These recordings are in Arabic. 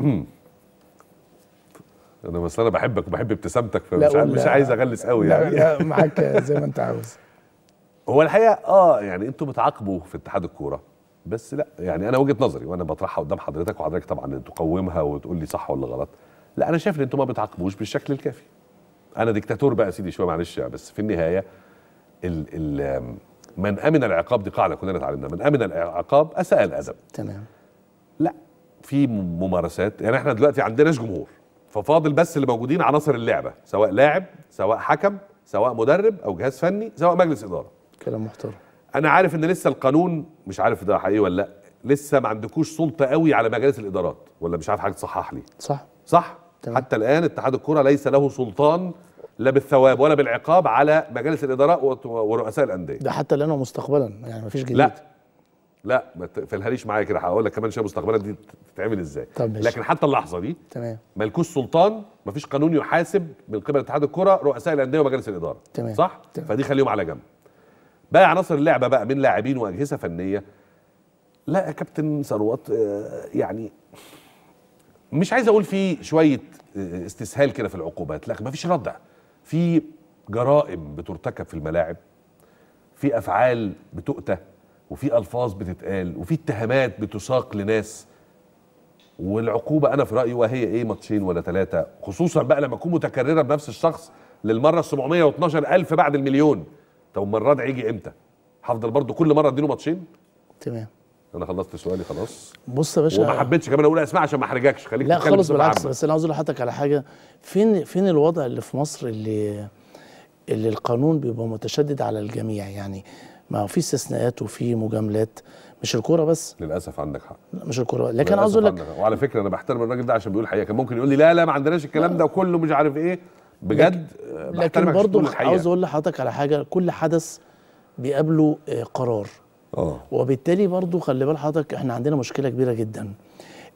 أنا بس أنا بحبك وبحب ابتسامتك فمش مش عايز أغلس قوي لا يعني. لا معاك زي ما أنت عاوز. هو الحقيقة آه يعني أنتوا بتعاقبوا في اتحاد الكورة بس لا يعني أنا وجهة نظري وأنا بطرحها قدام حضرتك وحضرتك طبعا تقومها وتقول لي صح ولا غلط. لا أنا شايف إن أنتوا ما بتعاقبوش بالشكل الكافي. أنا ديكتاتور بقى سيدي شوية معلش بس في النهاية ال ال من أمن العقاب دي قاعدة كلنا اتعلمناها من أمن العقاب أساء الأدب. تمام. لا. في ممارسات يعني إحنا دلوقتي عندناش جمهور؟ ففاضل بس اللي موجودين عناصر اللعبة سواء لاعب سواء حكم سواء مدرب أو جهاز فني سواء مجلس إدارة. كلام محترم. أنا عارف إن لسه القانون مش عارف ده حقيقي ولا لأ لسه ما عندكوش سلطة قوي على مجالس الإدارات ولا مش عارف حاجة تصحح لي. صح. صح؟ تمام. حتى الآن اتحاد الكرة ليس له سلطان لا بالثواب ولا بالعقاب على مجالس الادارات وت- ورؤساء الأندية. ده حتى الآن ومستقبلا يعني مفيش جديد. لأ. لا ما تفلهاليش معايا كده هقول لك كمان شوية مستقبلا دي تتعمل إزاي. طب ماشي. لكن حتى اللحظة دي تمام. ملكوش سلطان مفيش قانون يحاسب من قبل اتحاد الكرة رؤساء الأندية ومجالس الإدارة. تمام. صح؟ تمام. فدي خليهم على جنب. باقي عناصر اللعبة بقى من لاعبين وأجهزة فنية. لا يا كابتن ثروت آه، يعني مش عايز أقول في شوية آه، استسهال كده في العقوبات لا مفيش ردع. في جرائم بترتكب في الملاعب في أفعال بتؤتى وفي ألفاظ بتتقال وفي اتهامات بتساق لناس. والعقوبة أنا في رأيي وهي إيه ماتشين ولا ثلاثة خصوصا بقى لما تكون متكررة بنفس الشخص للمرة ال 712 ألف بعد المليون. طب أمال الردع يجي إمتى؟ هفضل برضو كل مرة أديله ماتشين؟ تمام. أنا خلصت سؤالي خلاص. بص يا باشا. وما حبيتش كمان أقول أسماء عشان ما أحرجكش. خليك لا خالص بالعكس. بس أنا عاوز أقول لحضرتك على حاجة. فين فين الوضع اللي في مصر اللي اللي القانون بيبقى متشدد على الجميع؟ يعني ما هو في استثناءات وفي مجاملات. مش الكورة بس. للأسف عندك حق. مش الكورة. لكن عاوز أقول لك. وعلى فكرة أنا بحترم الراجل ده عشان بيقول الحقيقة. كان ممكن يقول لي لا لا ما عندناش الكلام ده وكله مش عارف إيه. بجد آه، لكن عشان برضو الحقيقة. عاوز أقول لحضرتك على حاجة. كل حدث بيقابله آه، قرار. آه. وبالتالي برضو خلي بال حضرتك إحنا عندنا مشكلة كبيرة جدا.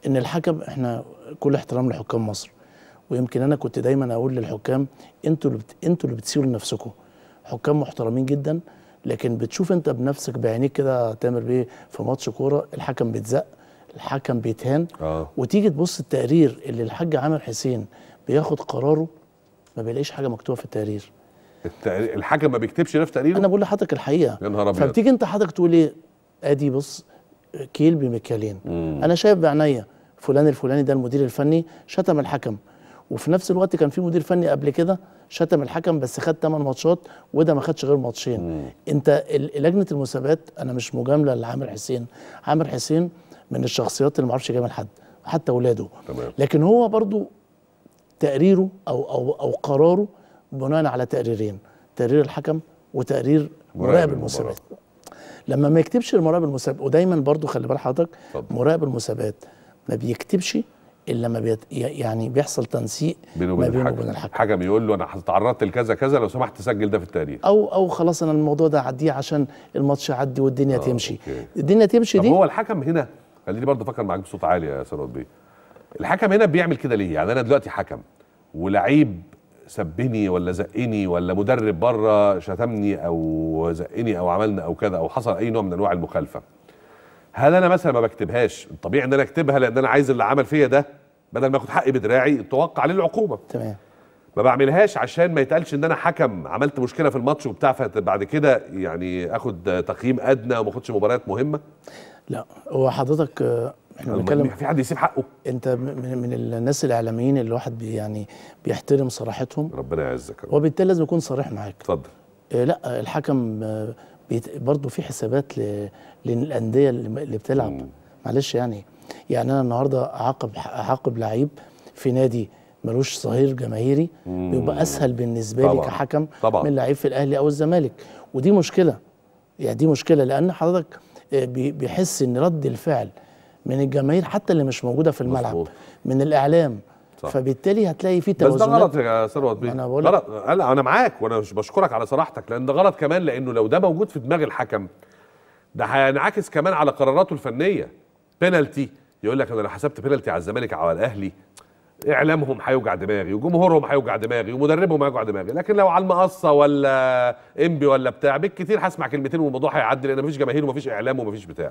إن الحكم إحنا كل احترام لحكام مصر. ويمكن أنا كنت دايما أقول للحكام أنتوا اللي بت... أنتوا اللي بتسيروا لنفسكم. حكام محترمين جدا. لكن بتشوف انت بنفسك بعينيك كده تامر بيه في ماتش كورة؟ الحكم بيتزق الحكم بيتهان. آه. وتيجي تبص التقرير اللي الحاج عامر حسين بياخد قراره ما بيلاقيش حاجة مكتوبة في التقرير. التقرير- الحكم ما بيكتبش ده في تقريره؟ أنا بقول لحضرتك الحقيقة. يا نهار أبيض. فبتيجي انت حضرتك تقول إيه؟ أدي بص كيل بمكيالين أنا شايف بعينيا فلان الفلاني ده المدير الفني شتم الحكم. وفي نفس الوقت كان في مدير فني قبل كده شتم الحكم بس خد 8 ماتشات وده ما خدش غير ماتشين انت لجنة المسابقات أنا مش مجاملة لعامر حسين عامر حسين من الشخصيات اللي ما أعرفش يجامل حد حتى اولاده تمام. لكن هو برضو تقريره أو أو أو قراره بناء على تقريرين تقرير الحكم وتقرير مراقب. المسابقات لما ما يكتبش المراقب المسابقات ودايما برضو خلي بال حضرتك. مراقب المسابقات ما بيكتبش إلا لما بيت يعني بيحصل تنسيق بينه وبين الحكم. وبين الحكم. حكم يقول له أنا تعرضت لكذا كذا لو سمحت سجل ده في التقرير أو أو خلاص أنا الموضوع ده اعديه عشان الماتش يعدي والدنيا آه، تمشي. Okay. الدنيا تمشي دي؟ هو الحكم هنا خليني برضه أفكر معاك بصوت عالي يا ثروت بيه. الحكم هنا بيعمل كده ليه؟ يعني أنا دلوقتي حكم ولعيب سبني ولا زقني ولا مدرب بره شتمني أو زقني أو عملنا أو كذا أو حصل أي نوع من أنواع المخالفة. هل أنا مثلا ما بكتبهاش؟ الطبيعي إن أنا أكتبها لأن أنا عايز اللي عمل فيا ده بدل ما آخد حقي بدراعي توقع عليه العقوبه تمام. ما بعملهاش عشان ما يتقالش إن أنا حكم. عملت مشكلة في الماتش وبتاع فبعد كده يعني آخد تقييم أدنى وما آخدش مباريات مهمة؟ لا هو حضرتك آه، إحنا بنتكلم في حد يسيب حقه؟ أنت من, من الناس الإعلاميين اللي الواحد بي يعني بيحترم صراحتهم. ربنا يعزك. وبالتالي لازم يكون صريح معاك. اتفضل. آه، لا الحكم بيت برضه في حسابات للأندية اللي بتلعب مم. معلش يعني يعني أنا النهارده اعاقب أعاقب لعيب في نادي ملوش ظهير جماهيري بيبقى أسهل بالنسبة لي طبعاً. كحكم طبعاً. من لعيب في الأهلي أو الزمالك ودي مشكلة يعني دي مشكلة لأن حضرتك آه، بي- بيحس إن رد الفعل من الجماهير حتى اللي مش موجودة في الملعب مظبوط. من الإعلام صح. فبالتالي هتلاقي في بس ده غلط يا ثروت بيه أنا بقول غلط. لا أنا معاك وأنا بشكرك على صراحتك لأن ده غلط كمان لأنه لو ده موجود في دماغ الحكم ده هينعكس كمان على قراراته الفنية. بينالتي. يقول لك أنا لو حسبت بينالتي على الزمالك أو على الأهلي. إعلامهم هيوجع دماغي وجمهورهم هيوجع دماغي ومدربهم هيوجع دماغي. لكن لو على المقصة ولا إنبي ولا بتاع بالكتير هسمع كلمتين والموضوع هيعدي لأن مفيش جماهير ومفيش إعلام ومفيش بتاع.